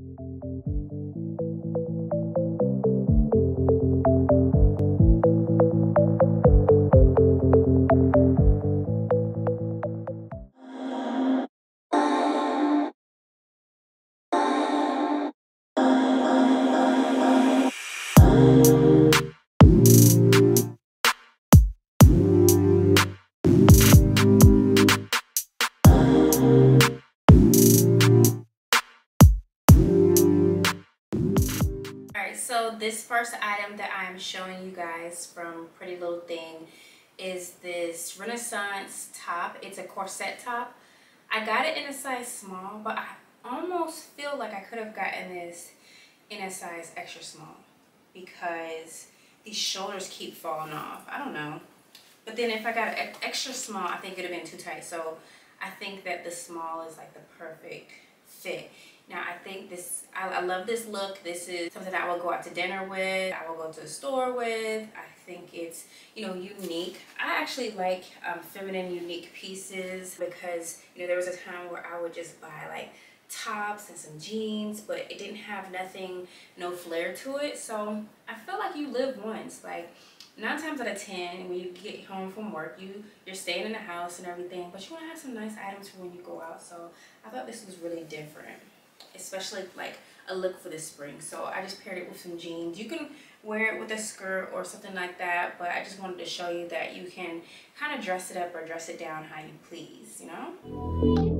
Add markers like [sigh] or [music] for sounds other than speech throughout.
so showing you guys from Pretty Little Thing is this Renaissance top. It's a corset top. I got it in a size small, but I almost feel like I could have gotten this in a size extra small because these shoulders keep falling off. I don't know. But then if I got an extra small, I think it would have been too tight. So I think that the small is like the perfect fit. Now I think this, I, I, love this look. This is something I will go out to dinner with. I will go to the store with. I think it's, you know, unique. I actually like um, feminine unique pieces because, you know, there was a time where I would just buy like tops and some jeans, but it didn't have nothing, no flair to it. So I feel like you live once. Like nine times out of ten when you get home from work you you're staying in the house and everything but you want to have some nice items for when you go out so i thought this was really different especially like a look for the spring. So I just paired it with some jeans. You can wear it with a skirt or something like that, but I just wanted to show you that you can kind of dress it up or dress it down how you please, you know?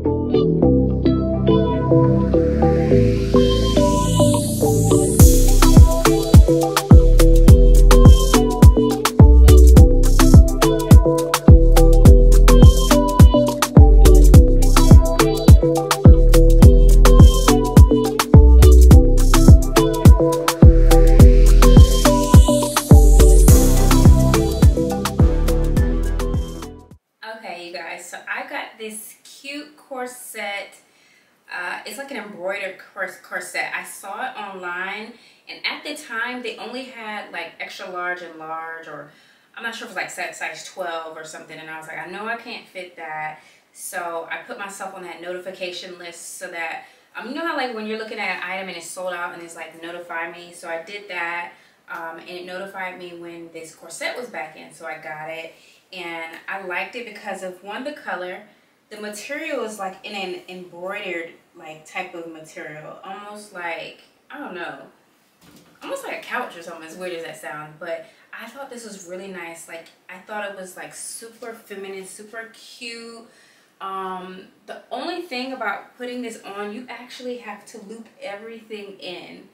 Corset. I saw it online and at the time they only had like extra large and large or I'm not sure if it was like set size 12 or something and I was like I know I can't fit that. So I put myself on that notification list so that um, you know how like when you're looking at an item and it's sold out and it's like notify me? So I did that um, and it notified me when this corset was back in so I got it. And I liked it because of one the color the material is like in an embroidered like type of material. Almost like I don't know. Almost like a couch or something as weird as that sounds but I thought this was really nice. Like I thought it was like super feminine super cute. Um the only thing about putting this on you actually have to loop everything in.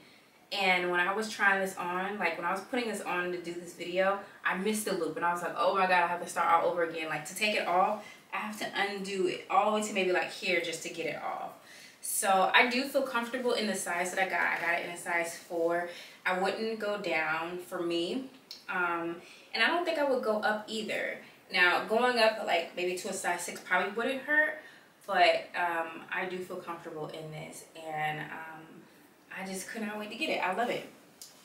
And when I was trying this on like when I was putting this on to do this video I missed the loop and I was like oh my god I have to start all over again. Like to take it off I have to undo it all the way to maybe like here just to get it off. So I do feel comfortable in the size that I got. I got it in a size 4. I wouldn't go down for me. Um, and I don't think I would go up either. Now, going up like maybe to a size 6 probably wouldn't hurt. But um, I do feel comfortable in this. And um, I just could not wait to get it. I love it.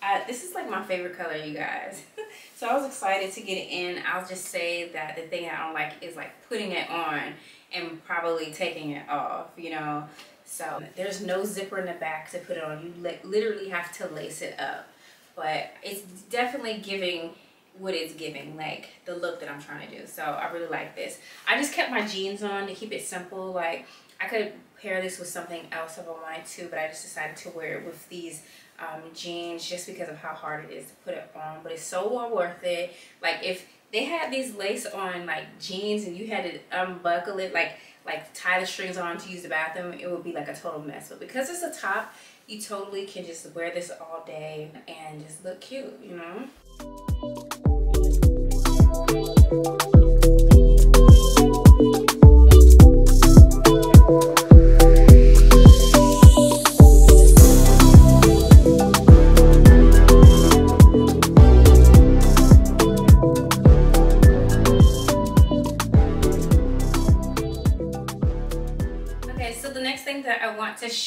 Uh, this is like my favorite color, you guys. [laughs] so I was excited to get it in. I'll just say that the thing I don't like is like putting it on and probably taking it off, you know. So there's no zipper in the back to put it on. You li literally have to lace it up. But it's definitely giving what it's giving, like the look that I'm trying to do. So I really like this. I just kept my jeans on to keep it simple. Like I could pair this with something else if I wanted to, but I just decided to wear it with these um, jeans just because of how hard it is to put it on. But it's so well worth it. Like if they had these lace on like jeans and you had to unbuckle it, like like tie the strings on to use the bathroom, it would be like a total mess. But because it's a top, you totally can just wear this all day and just look cute, you know?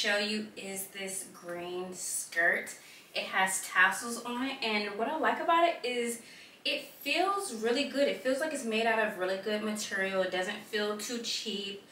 Show you is this green skirt. It has tassels on it and what I like about it is it feels really good. It feels like it's made out of really good material. It doesn't feel too cheap.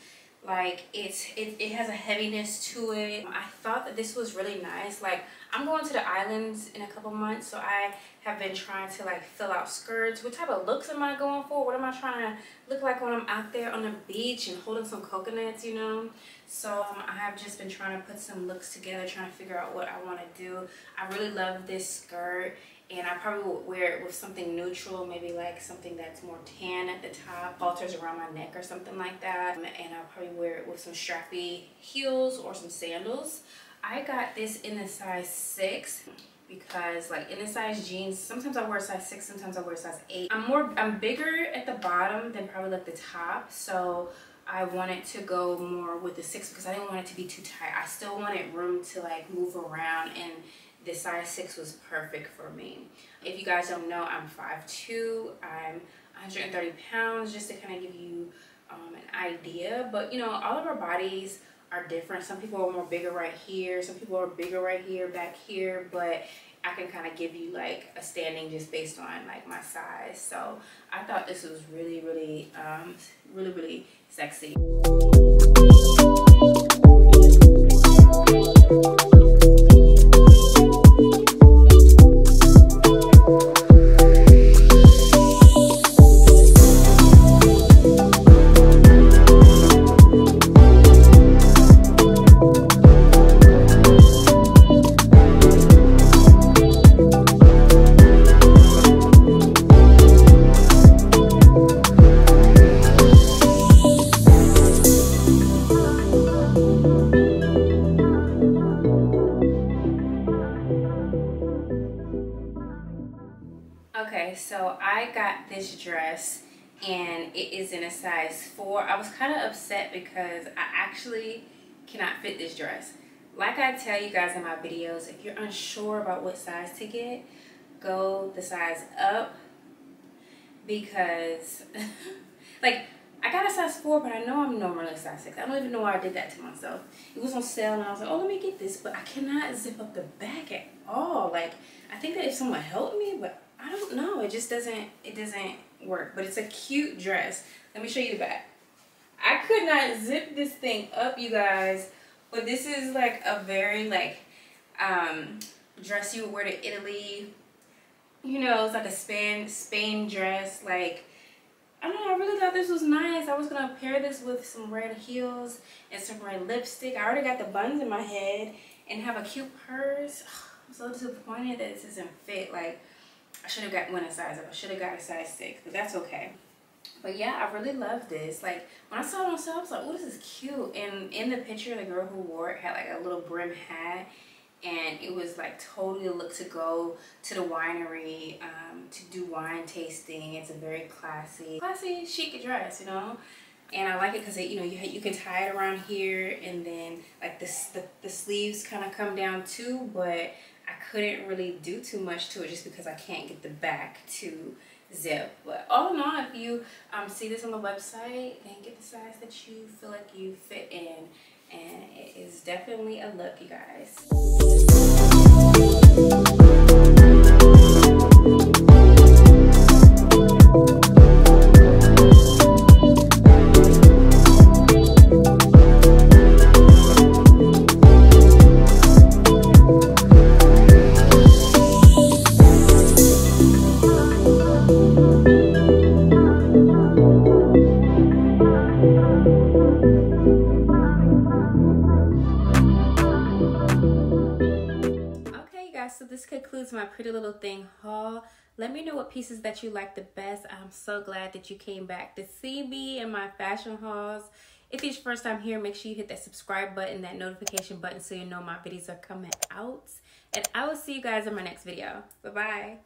like it's it, it has a heaviness to it i thought that this was really nice like i'm going to the islands in a couple months so i have been trying to like fill out skirts what type of looks am i going for what am i trying to look like when i'm out there on the beach and holding some coconuts you know so um, i have just been trying to put some looks together trying to figure out what i want to do i really love this skirt and I probably would wear it with something neutral, maybe like something that's more tan at the top, falters around my neck or something like that. And I'll probably wear it with some strappy heels or some sandals. I got this in a size 6 because like in the size jeans, sometimes I wear a size 6, sometimes I wear a size 8. I'm more, I'm bigger at the bottom than probably like the top. So I wanted to go more with the 6 because I didn't want it to be too tight. I still wanted room to like move around and the size 6 was perfect for me. If you guys don't know, I'm 5'2", I'm 130 pounds, just to kind of give you um, an idea. But, you know, all of our bodies are different. Some people are more bigger right here, some people are bigger right here, back here, but I can kind of give you like a standing just based on like my size. So I thought this was really, really, um, really, really sexy. Okay, so I got this dress and it is in a size 4. I was kind of upset because I actually cannot fit this dress. Like I tell you guys in my videos, if you're unsure about what size to get, go the size up because [laughs] like I got a size 4 but I know I'm normally a size 6. I don't even know why I did that to myself. It was on sale and I was like, oh let me get this but I cannot zip up the back at all. Like I think that if someone helped me but know. It just doesn't, it doesn't work. But it's a cute dress. Let me show you the back. I could not zip this thing up, you guys. But this is like a very like um, dress you would wear to Italy. You know, it's like a Spain, Spain dress. Like, I don't know, I really thought this was nice. I was going to pair this with some red heels and some red lipstick. I already got the buns in my head and have a cute purse. I'm so disappointed that this doesn't fit. Like, I should have got one a size up. I should have got a size six, but that's okay. But yeah, I really love this. Like when I saw it on sale, I was like, "Oh, this is cute." And in the picture, the girl who wore it had like a little brim hat, and it was like totally a look to go to the winery um, to do wine tasting. It's a very classy, classy, chic dress, you know. And I like it because you know you you can tie it around here, and then like the the sleeves kind of come down too, but I couldn't really do too much to it just because I can't get the back to zip. But all in all, if you um, see this on the website, then get the size that you feel like you fit in. And it is definitely a look, you guys. My pretty little thing haul. Let me know what pieces that you like the best. I'm so glad that you came back to see me and my fashion hauls. If it's your first time here, make sure you hit that subscribe button, that notification button so you know my videos are coming out. And I will see you guys in my next video. Bye-bye.